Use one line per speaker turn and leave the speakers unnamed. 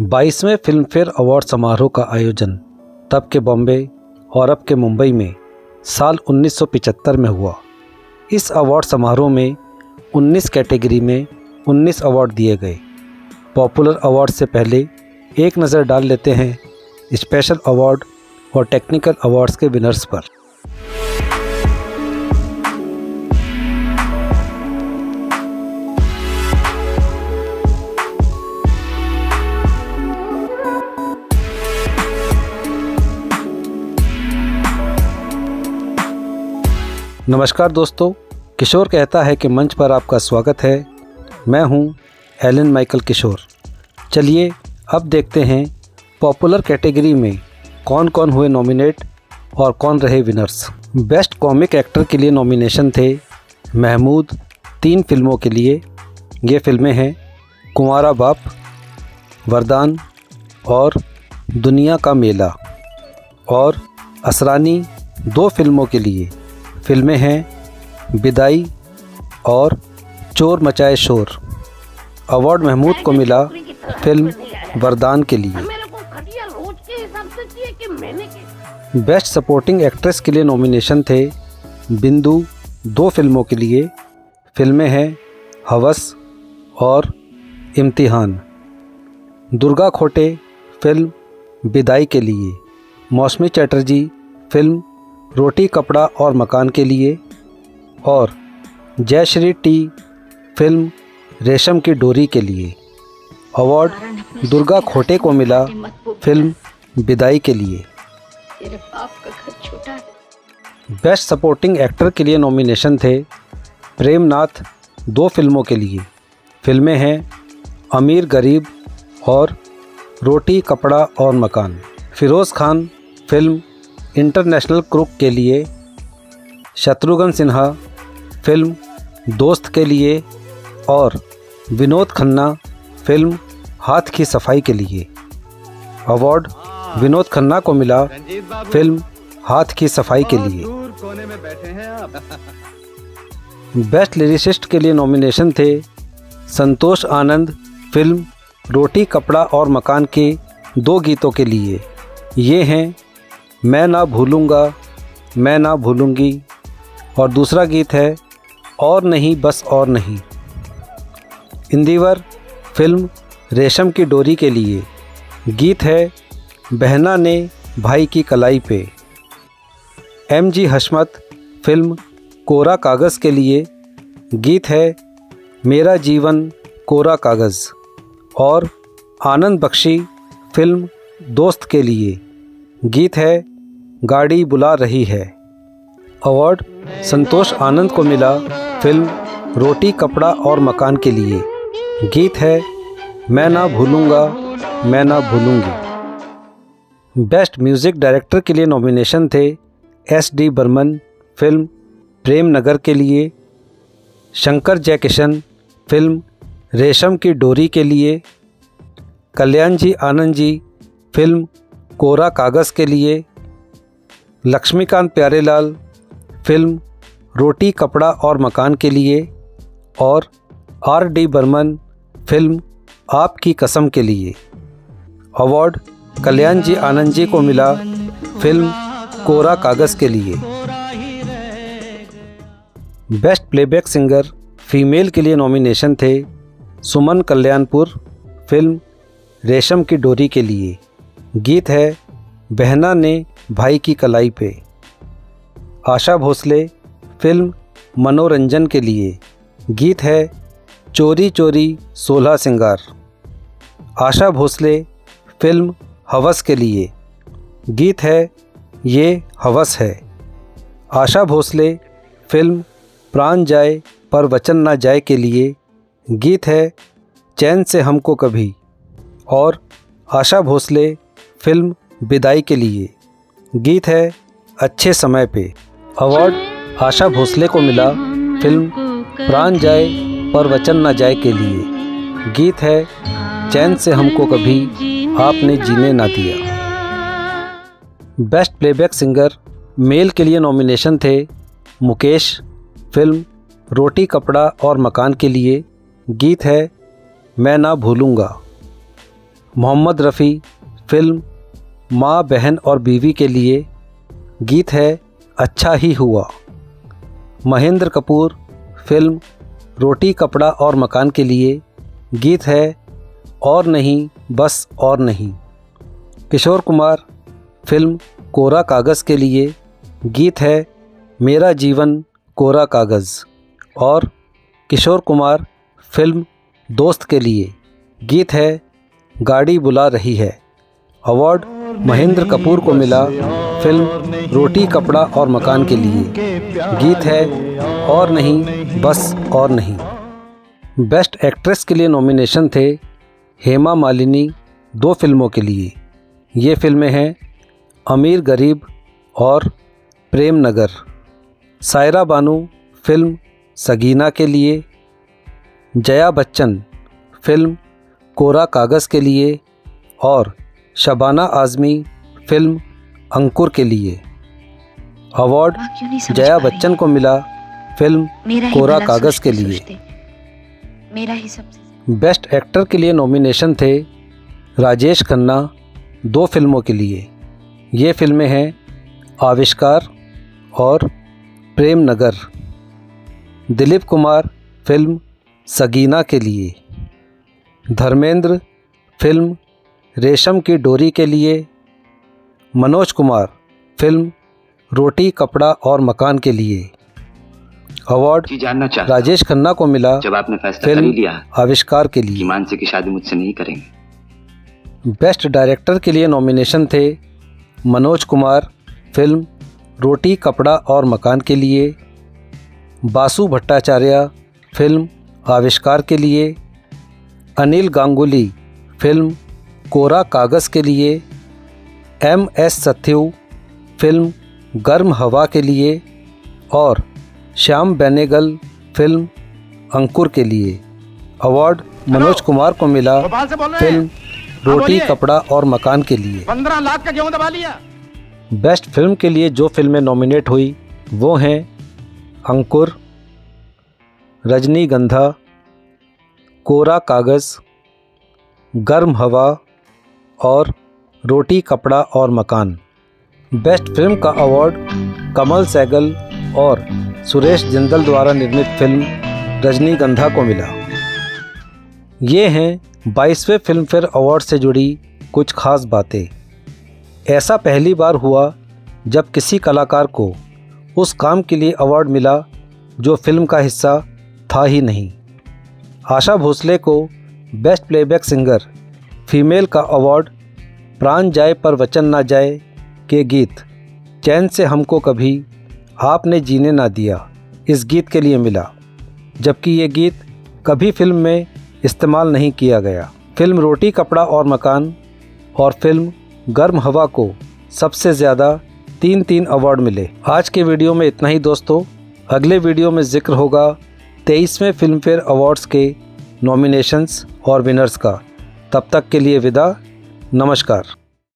बाईसवें film fair award समारोह का आयोजन तब के बॉम्बे और अब के मुंबई में साल 1975 में हुआ। इस अवार्ड समारोह में 19 कैटेगरी में 19 अवार्ड दिए गए। पॉपुलर अवार्ड से पहले एक नज़र डाल लेते हैं स्पेशल अवार्ड और टेक्निकल अवार्ड्स के विनर्स पर। नमस्कार दोस्तों, किशोर कहता है कि मंच पर आपका स्वागत है। मैं हूँ एलन माइकल किशोर। चलिए, अब देखते हैं पॉपुलर कैटेगरी में कौन कौन हुए नॉमिनेट और कौन रहे विनर्स। बेस्ट कॉमिक एक्टर के लिए नॉमिनेशन थे महमूद, तीन फ़िल्मों के लिए। ये फ़िल्में हैं कुंवारा बाप, वरदान और दुनिया का मेला और असरानी, दो फ़िल्मों के लिए। फ़िल्में हैं विदाई और चोर मचाए शोर। अवार्ड महमूद को मिला फ़िल्म वरदान के लिए। बेस्ट सपोर्टिंग एक्ट्रेस के लिए नॉमिनेशन थे बिंदु दो फ़िल्मों के लिए। फ़िल्में हैं हवस और इम्तिहान। दुर्गा खोटे फ़िल्म विदाई के लिए। मौसमी चैटर्जी फ़िल्म रोटी कपड़ा और मकान के लिए। और जयश्री टी फ़िल्म रेशम की डोरी के लिए। अवार्ड दुर्गा खोटे को मिला फ़िल्म विदाई के लिए। बेस्ट सपोर्टिंग एक्टर के लिए नॉमिनेशन थे प्रेमनाथ दो फ़िल्मों के लिए। फ़िल्में हैं अमीर गरीब और रोटी कपड़ा और मकान। Feroz Khan film International Crook के लिए शत्रुघ्न सिन्हा, फ़िल्म दोस्त के लिए और विनोद खन्ना, फ़िल्म हाथ की सफ़ाई के लिए। अवार्ड विनोद खन्ना को मिला फ़िल्म हाथ की सफ़ाई के लिए। बेस्ट लिरिसिस्ट के लिए नॉमिनेशन थे संतोष आनंद, फ़िल्म रोटी, कपड़ा और मकान के दो गीतों के लिए। ये हैं मैं ना भूलूँगा, मैं ना भूलूँगी। और दूसरा गीत है, और नहीं, बस और नहीं। इंदिवर फ़िल्म रेशम की डोरी के लिए। गीत है, बहना ने भाई की कलाई पे। एम जी हशमत फ़िल्म कोरा कागज़ के लिए। गीत है, मेरा जीवन कोरा कागज़। और आनंद बख्शी फ़िल्म दोस्त के लिए। गीत है, गाड़ी बुला रही है। अवार्ड, संतोष आनंद को मिला फ़िल्म, रोटी, कपड़ा और मकान के लिए। गीत है, मैं ना भूलूँगा, मैं ना भूलूँगी। बेस्ट म्यूज़िक डायरेक्टर के लिए नॉमिनेशन थे S D Burman, film Prem Nagar के लिए। शंकर जयकिशन, फ़िल्म, रेशम की डोरी के लिए। कल्याण जी आनंद जी, फ़िल्म कोरा कागज़ के लिए। लक्ष्मीकांत प्यारेलाल, फ़िल्म, रोटी, कपड़ा और मकान के लिए और आर डी बर्मन, फ़िल्म, आपकी कसम के लिए। अवार्ड कल्याण जी आनंद जी को मिला फ़िल्म कोरा कागज़ के लिए। बेस्ट प्लेबैक सिंगर फीमेल के लिए नॉमिनेशन थे सुमन कल्याणपुर, फ़िल्म रेशम की डोरी के लिए। गीत है बहना ने भाई की कलाई पे। आशा भोसले, फ़िल्म मनोरंजन के लिए। गीत है चोरी चोरी सोलह सिंगार। आशा भोसले, फ़िल्म हवस के लिए। गीत है ये हवस है। आशा भोसले, फ़िल्म प्राण जाए पर वचन ना जाए के लिए। गीत है चैन से हमको कभी। और आशा भोसले फ़िल्म विदाई के लिए। गीत है अच्छे समय पे। अवार्ड आशा भोसले को मिला फ़िल्म प्राण जाए पर वचन न जाए के लिए। गीत है चैन से हमको कभी आपने जीने ना दिया। बेस्ट प्लेबैक सिंगर मेल के लिए नॉमिनेशन थे मुकेश। फ़िल्म रोटी, कपड़ा और मकान के लिए। गीत है मैं ना भूलूँगा। मोहम्मद रफ़ी फ़िल्म माँ, बहन और बीवी के लिए गीत है अच्छा ही हुआ। महेंद्र कपूर फ़िल्म रोटी, कपड़ा और मकान के लिए गीत है, और नहीं, बस और नहीं। किशोर कुमार फ़िल्म कोरा कागज़ के लिए गीत है, मेरा जीवन कोरा कागज़। और किशोर कुमार फ़िल्म दोस्त के लिए गीत है, गाड़ी बुला रही है। अवार्ड महेंद्र कपूर को मिला फ़िल्म रोटी, कपड़ा और मकान के लिए। गीत है, और नहीं, बस और नहीं। बेस्ट एक्ट्रेस के लिए नॉमिनेशन थे हेमा मालिनी दो फ़िल्मों के लिए। ये फ़िल्में हैं अमीर गरीब और प्रेम नगर। सायरा बानू फ़िल्म सगीना के लिए। जया बच्चन फ़िल्म कोरा कागज़ के लिए। और शबाना आज़मी फ़िल्म अंकुर के लिए। अवार्ड जया बच्चन को मिला फ़िल्म कोरा कागज़ के लिए। मेरा ही सबसे बेस्ट एक्टर के लिए नॉमिनेशन थे राजेश खन्ना दो फ़िल्मों के लिए। ये फ़िल्में हैं आविष्कार और प्रेम नगर दिलीप कुमार फ़िल्म सगीना के लिए। धर्मेंद्र फ़िल्म रेशम की डोरी के लिए। मनोज कुमार फ़िल्म रोटी कपड़ा और मकान के लिए। अवार्ड राजेश खन्ना को मिला
जब आपने फैसला फ़िल्म लिया।
आविष्कार के लिए।
मानसी की शादी मुझसे नहीं करेंगे।
बेस्ट डायरेक्टर के लिए नॉमिनेशन थे मनोज कुमार फ़िल्म रोटी कपड़ा और मकान के लिए। बासु भट्टाचार्य फ़िल्म आविष्कार के लिए। अनिल गांगुली फ़िल्म कोरा कागज़ के लिए एम एस सथ्यू फ़िल्म गर्म हवा के लिए और श्याम बेनेगल फ़िल्म अंकुर के लिए। अवार्ड मनोज कुमार को मिला फ़िल्म हाँ, रोटी कपड़ा और मकान के लिए। पंद्रह लाख का गेहूँ दबा लिया? बेस्ट फ़िल्म के लिए जो फ़िल्में नॉमिनेट हुई वो हैं अंकुर रजनीगंधा कोरा कागज़ गर्म हवा और रोटी, कपड़ा और मकान। बेस्ट फ़िल्म का अवार्ड कमल सैगल और सुरेश जिंदल द्वारा निर्मित फ़िल्म रजनीगंधा को मिला। ये हैं बाईसवें फ़िल्म फेयर अवार्ड से जुड़ी कुछ खास बातें। ऐसा पहली बार हुआ जब किसी कलाकार को उस काम के लिए अवार्ड मिला जो फ़िल्म का हिस्सा था ही नहीं। आशा भोसले को बेस्ट प्लेबैक सिंगर फीमेल का अवार्ड प्राण जाए पर वचन ना जाए के गीत। चैन से हमको कभी आपने जीने ना दिया, इस गीत के लिए मिला। जबकि ये गीत कभी फ़िल्म में इस्तेमाल नहीं किया गया। फ़िल्म रोटी, कपड़ा और मकान और फ़िल्म गर्म हवा को सबसे ज़्यादा तीन तीन अवार्ड मिले। आज के वीडियो में इतना ही दोस्तों। अगले वीडियो में ज़िक्र होगा तेईसवें फ़िल्म फेयर अवार्ड्स के नॉमिनेशंस और विनर्स का। तब तक के लिए विदा नमस्कार।